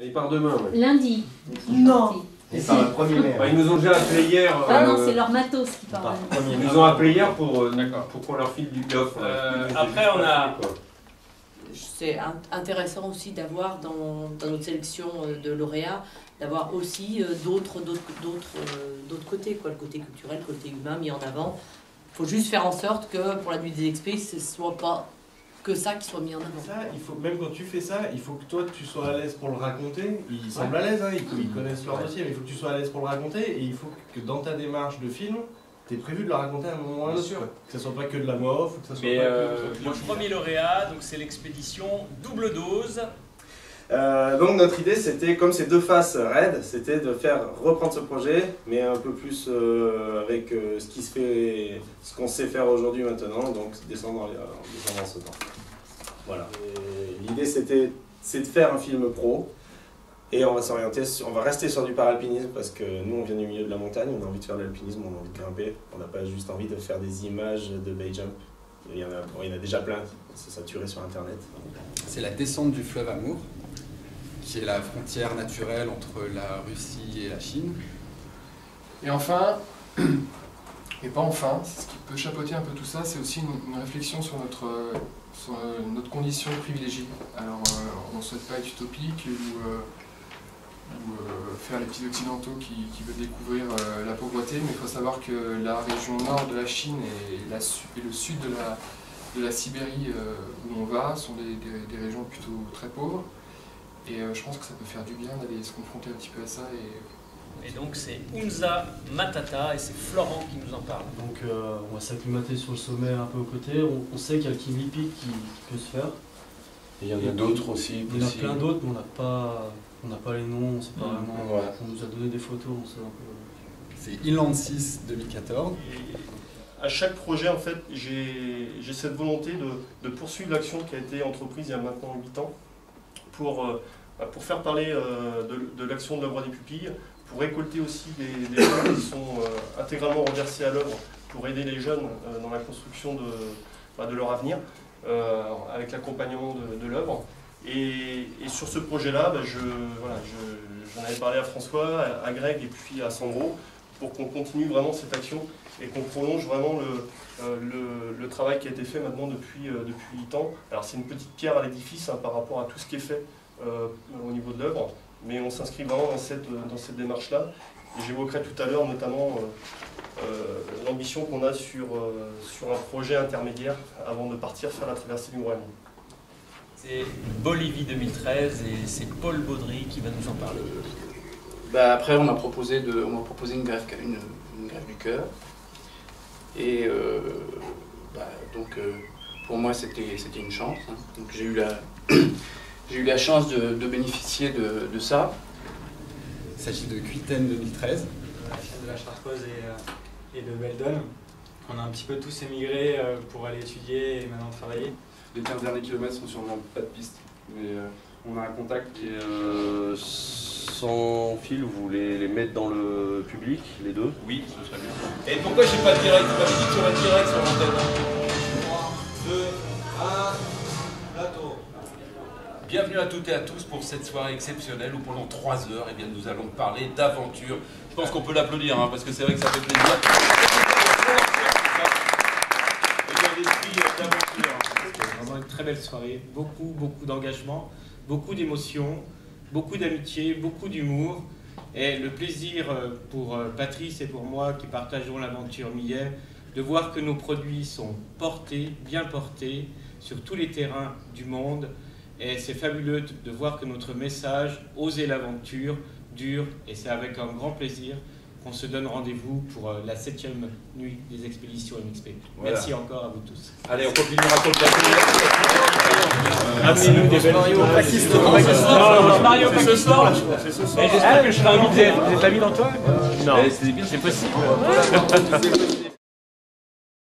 Il part demain. ouais. Lundi. Non. Et par le premier mai. Bah, ils nous ont déjà appelé hier. Ah non, euh, c'est leur matos qui part. Par lundi. premier Ils nous ont appelé hier pour, euh, pour qu'on leur file du gauf. Euh, après, on a- C'est in- intéressant aussi d'avoir dans, dans notre sélection euh, de lauréats, d'avoir aussi euh, d'autres d'autres d'autres euh, d'autres côtés, quoi, le côté culturel, le côté humain mis en avant. Il faut juste faire en sorte que pour la nuit des expés, ce soit pas que ça qui soit mis en avant. Ça, il faut, même quand tu fais ça, il faut que toi tu sois à l'aise pour le raconter. Ils semblent à l'aise, hein, ils, ils connaissent leur dossier, mais il faut que tu sois à l'aise pour le raconter et il faut que dans ta démarche de film, tu prévu de le raconter à un moment ou à un Bien autre. Que ce soit pas que de la voix off ou que ça soit Mais pas euh, que. le premier lauréat, donc c'est l'expédition double dose. Euh, donc notre idée c'était, comme ces deux faces raides, c'était de faire reprendre ce projet, mais un peu plus euh, avec euh, ce qu'on sait faire aujourd'hui maintenant, donc descendre, en- descendre en temps. Voilà. L'idée c'était, c'est de faire un film pro, et on va s'orienter, on va rester sur du paralpinisme parce que nous on vient du milieu de la montagne, on a envie de faire de l'alpinisme, on a envie de grimper, on n'a pas juste envie de faire des images de bay jump. Il y en a, il y en a déjà plein qui sont saturés sur internet. C'est la descente du fleuve Amour, qui est la frontière naturelle entre la Russie et la Chine. Et enfin, et pas enfin, ce qui peut chapeauter un peu tout ça, c'est aussi une, réflexion sur notre, euh, notre condition privilégiée. Alors, euh, on ne souhaite pas être utopique ou, euh, faire les petits occidentaux qui, veulent découvrir la pauvreté, mais il faut savoir que la région nord de la Chine et, le sud de la, Sibérie où on va sont des régions plutôt très pauvres. Et euh, je pense que ça peut faire du bien d'aller se confronter un petit peu à ça et Et donc c'est Unza Matata et c'est Florent qui nous en parle. Donc euh, on va s'acclimater sur le sommet un peu aux côtés. On, on sait qu'il y a le King Lipi qui, qui peut se faire. Il y en a d'autres aussi. Il y en a plein d'autres, mais on n'a pas, on n'a pas les noms, on sait pas vraiment. Ouais. On nous a donné des photos, on sait un peu. C'est Inland 6 2014. À chaque projet, en fait, j'ai j'ai cette volonté de, de poursuivre l'action qui a été entreprise il y a maintenant 8 ans pour, euh, bah, pour faire parler euh, de, l'action de l'œuvre des pupilles, pour récolter aussi des, des fonds qui sont euh, intégralement reversés à l'œuvre pour aider les jeunes dans la construction de, bah, de leur avenir, avec l'accompagnement de, l'œuvre. Et, sur ce projet-là, bah, je, voilà, je- j'en avais parlé à François, à Greg et puis à Sandro, pour qu'on continue vraiment cette action et qu'on prolonge vraiment le, euh, le, travail qui a été fait maintenant depuis, euh, depuis 8 ans. Alors c'est une petite pierre à l'édifice hein, par rapport à tout ce qui est fait euh, au niveau de l'œuvre, mais on s'inscrit vraiment dans cette, dans cette démarche-là. J'évoquerai tout à l'heure notamment l'ambition qu'on a sur, sur un projet intermédiaire avant de partir faire la traversée du Groenland. C'est Bolivie 2013 et c'est Paul Baudry qui va nous en parler. Bah, après, on m'a proposé, de, on m'a proposé une, greffe, une, une greffe du cœur. Et euh, bah, donc, euh, pour moi, c'était, c'était une chance. hein. Donc, j'ai eu la, j'ai eu la chance de, de bénéficier de, de ça. Il s'agit de Cuitaine 2013. la chaîne de la Chartreuse et, euh, et de Beldon. On a un petit peu tous émigré euh, pour aller étudier et maintenant travailler. Les 15 derniers kilomètres sont sûrement pas de piste, mais euh, on a un contact. Euh, sans fil, vous voulez les mettre dans le public, les deux? Oui, ce serait bien. Et pourquoi j'ai pas de direct? Vous m'avez dit qu'il y aurait direct sur l'antenne. 3, 2, 1, plateau. Bienvenue à toutes et à tous pour cette soirée exceptionnelle où pendant 3 heures, eh bien, nous allons parler d'aventure. Je pense qu'on peut l'applaudir hein, parce que c'est vrai que ça fait plaisir. D'aventure. C'était vraiment une très belle soirée. Beaucoup, beaucoup d'engagement, beaucoup d'émotions, beaucoup d'amitié, beaucoup d'humour. Et le plaisir euh, pour euh, Patrice et pour moi qui partageons l'aventure Millet, de voir que nos produits sont portés, bien portés, sur tous les terrains du monde. Et c'est fabuleux de- voir que notre message, oser l'aventure, dure. Et c'est avec un grand plaisir qu'on se donne rendez-vous pour euh, la septième nuit des expéditions MXP. Voilà. Merci encore à vous tous. Allez, on continue à raconter. Amenez-nous des belles Mario C'est ce soir, là, je crois. C'est ce soir. Eh, J'espère que je serai invité. Vous êtes ami d'Antoine? Non. C'est possible.